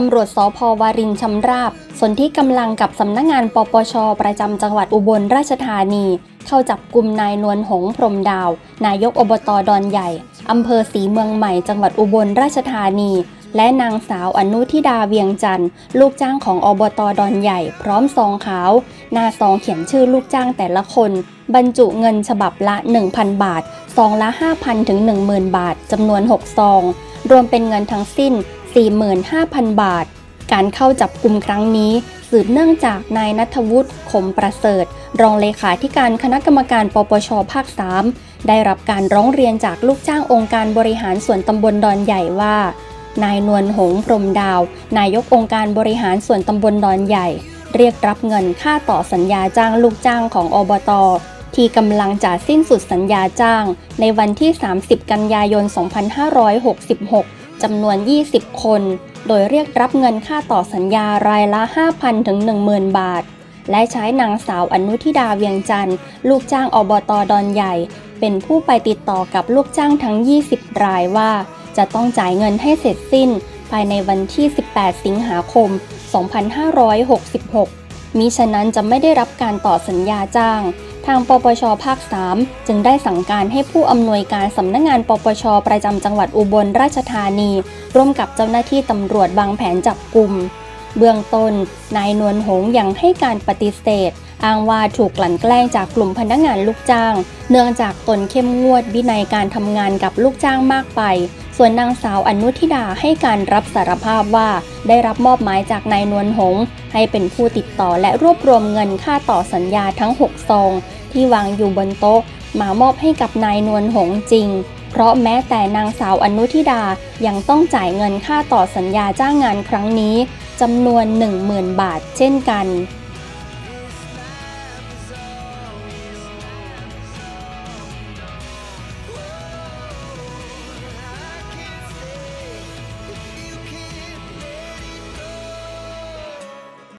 ตำรวจสพวารินชำราบสนที่กำลังกับสำนักงงานปปช ประจำจังหวัดอุบลราชธานี เข้าจับกลุ่มนายนวลหงพรมดาว นายกอบตดอนใหญ่อำเภอศรีเมืองใหม่จังหวัดอุบลราชธานี และนางสาวอนุทิดาเวียงจันทร์ลูกจ้างของอบตดอนใหญ่ พร้อมซองขาวหน้าซองเขียนชื่อลูกจ้างแต่ละคน บรรจุเงินฉบับละ 1,000 บาทซองละ 5,000ถึง10,000 บาทจำนวน 6 ซอง รวมเป็นเงินทั้งสิ้น 45,000 บาท การเข้าจับกลุ่มครั้งนี้ สืบเนื่องจากนายนัทวุฒิขมประเสริฐ รองเลขาธิการคณะกรรมการปปชภาค 3 ได้รับการร้องเรียนจากลูกจ้างองค์การบริหารส่วนตำบลดอนใหญ่ว่านายนวลหงพรมดาว นายกองค์การบริหารส่วนตำบลดอนใหญ่ เรียกรับเงินค่าต่อสัญญาจ้างลูกจ้างของอบต ที่กำลังจะสิ้นสุดสัญญาจ้าง ในวันที่ 30 กันยายน 2566 จำนวน 20 คน โดยเรียกรับเงินค่าต่อสัญญารายละ 5,000 ถึง 10,000 บาท และใช้นางสาวอนุทิดาเวียงจันทร์ ลูกจ้างอบตดอนใหญ่ เป็นผู้ไปติดต่อกับลูกจ้างทั้ง 20 รายว่า จะต้องจ่ายเงินให้เสร็จสิ้น ภายในวันที่ 18 สิงหาคม 2566มิฉะนั้นจะไม่ได้รับการต่อสัญญาจ้าง ทางปปชภาค 3 จึงได้สั่งการให้ผู้อำนวยการสำนักงงานปปชประจำจังหวัดอุบลราชธานี ร่วมกับเจ้าหน้าที่ตำรวจบางแผนจับกลุ่ม เบื้องต้น นายนวลหงยังให้การปฏิเสธ อ้างว่าถูกกลั่นแกล้งจากกลุ่มพนักงานลูกจ้าง เนื่องจากตนเข้มงวดวินัยการทำงานกับลูกจ้างมากไป ส่วนนางสาวอนุทิดาให้การรับสารภาพว่า ได้รับมอบหมายจากนายนวลหง ให้เป็นผู้ติดต่อและรวบรวมเงินค่าต่อสัญญาทั้ง 6 ซอง ที่วางอยู่บนโต๊ะ มามอบให้กับนายนวลหงจริง เพราะแม้แต่นางสาวอนุทิดายังต้องจ่ายเงินค่าต่อสัญญาจ้างงานครั้งนี้จำนวน 10,000 บาทเช่นกัน